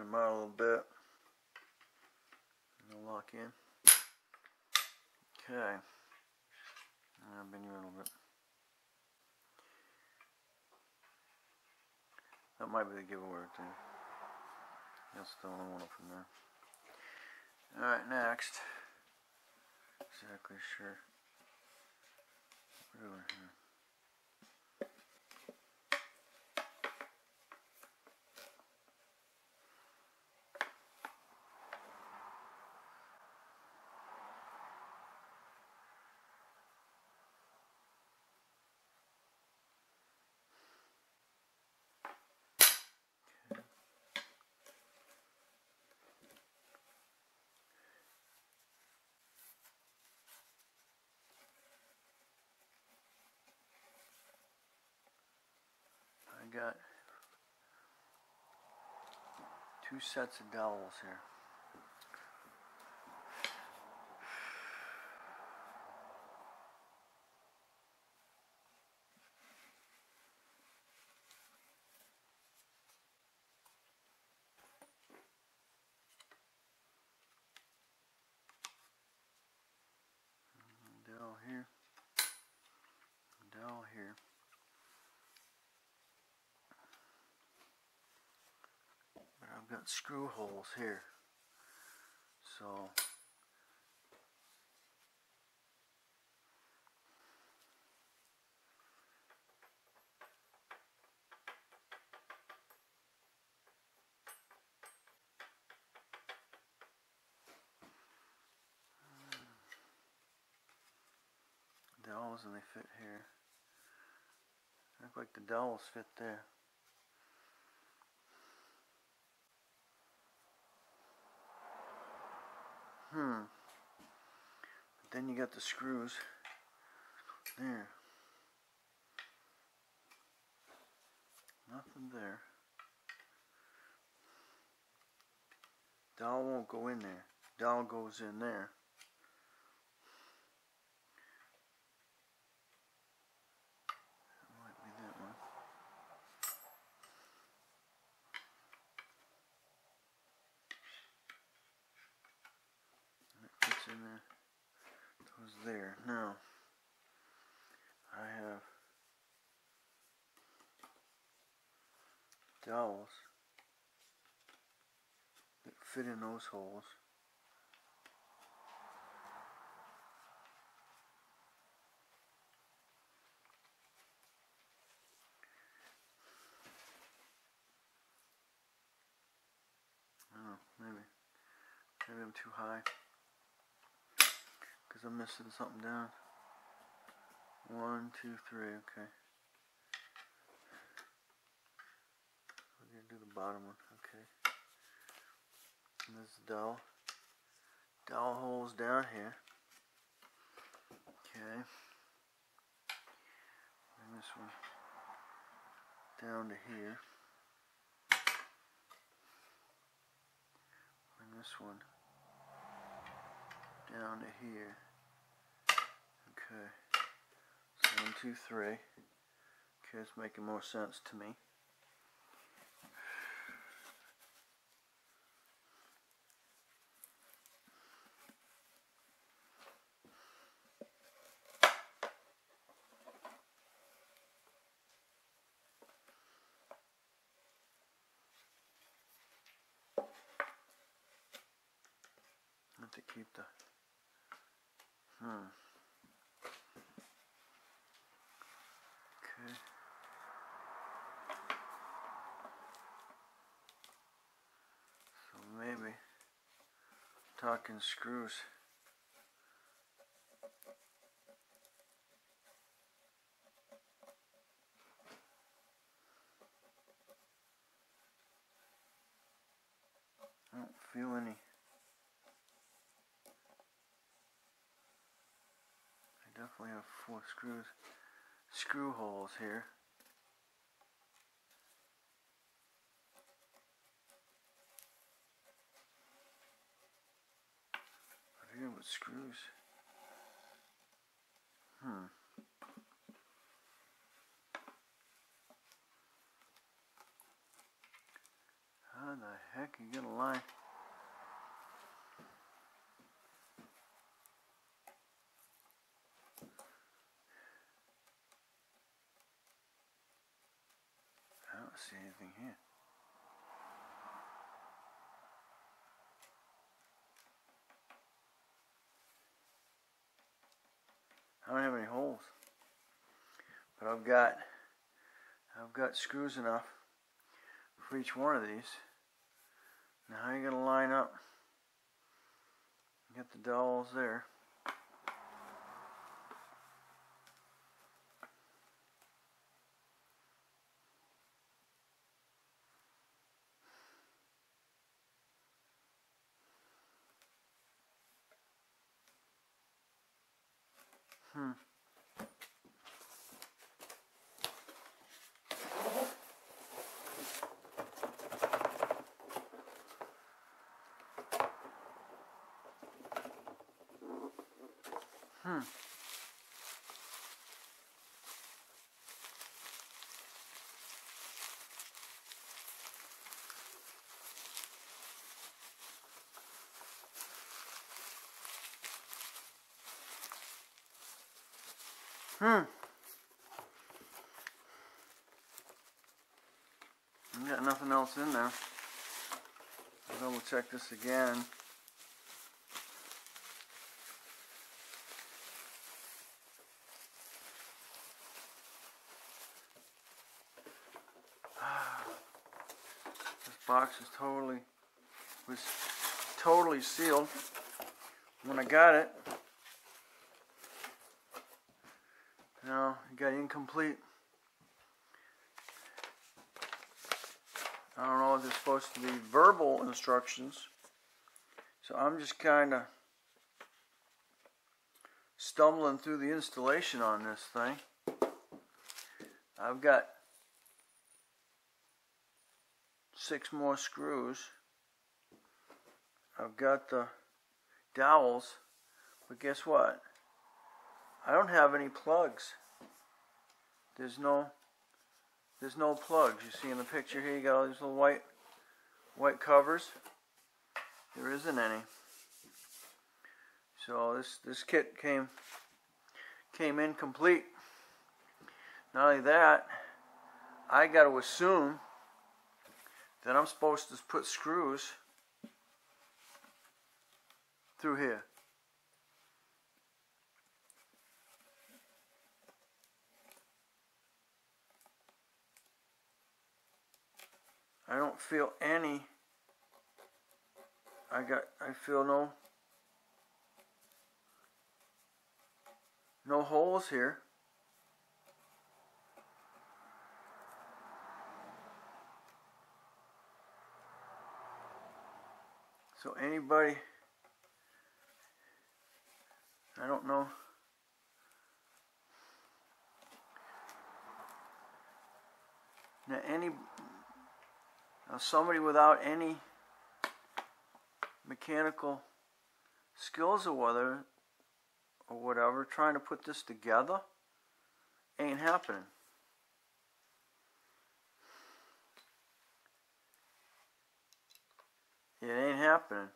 them out a little bit. And lock in. Okay. I've been here a little bit. That might be the giveaway too. That's the only one up from there. Alright, next. Exactly sure. What over here? I got two sets of dowels here. Dowel here, dowel here. Got screw holes here. So dowels and they fit here. Look like the dowels fit there. Hmm. But then you got the screws. There. Nothing there. Dowel won't go in there. Dowel goes in there. That might be that one. That fits in there. There. Now, I have dowels that fit in those holes. Oh, maybe. Maybe I'm too high. Because I'm missing something down. One, two, three, okay. We're going to do the bottom one, okay. And this is the dowel. Dowel holes down here. Okay. And this one down to here. And this one down to here. Okay. So one, two, three. Okay, it's making more sense to me. To keep the hmm. So maybe talking screws. I don't feel any. I definitely have four screws, screw holes here. But here with screws. Hmm. How the heck are you gonna line. I don't see anything here. I don't have any holes. But I've got I've got screws enough for each one of these. Now how are you gonna line up? Get the dowels there. Hmm. Hmm. Hmm. I got nothing else in there. I'll double check this again. This box is totally was totally sealed when I got it. No, you got incomplete. I don't know if there's supposed to be verbal instructions. So I'm just kind of stumbling through the installation on this thing. I've got six more screws. I've got the dowels, but guess what? I don't have any plugs. There's no there's no plugs. You see in the picture here you got all these little white white covers. There isn't any. So this this kit came came incomplete. Not only that, I got to assume that I'm supposed to put screws through here. I don't feel any. I got I feel no no holes here. So anybody I don't know. Now any now somebody without any mechanical skills or whether or whatever trying to put this together ain't happening. It ain't happening.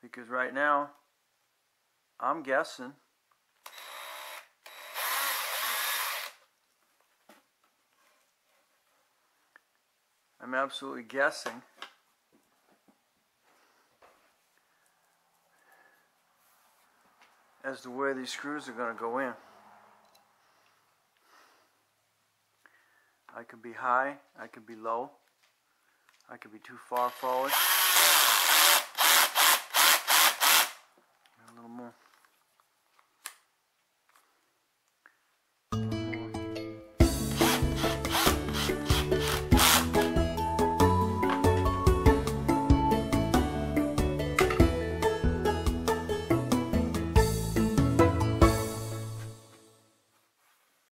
Because right now, I'm guessing I'm absolutely guessing. As to where these screws are going to go in. I could be high, I could be low, I could be too far forward.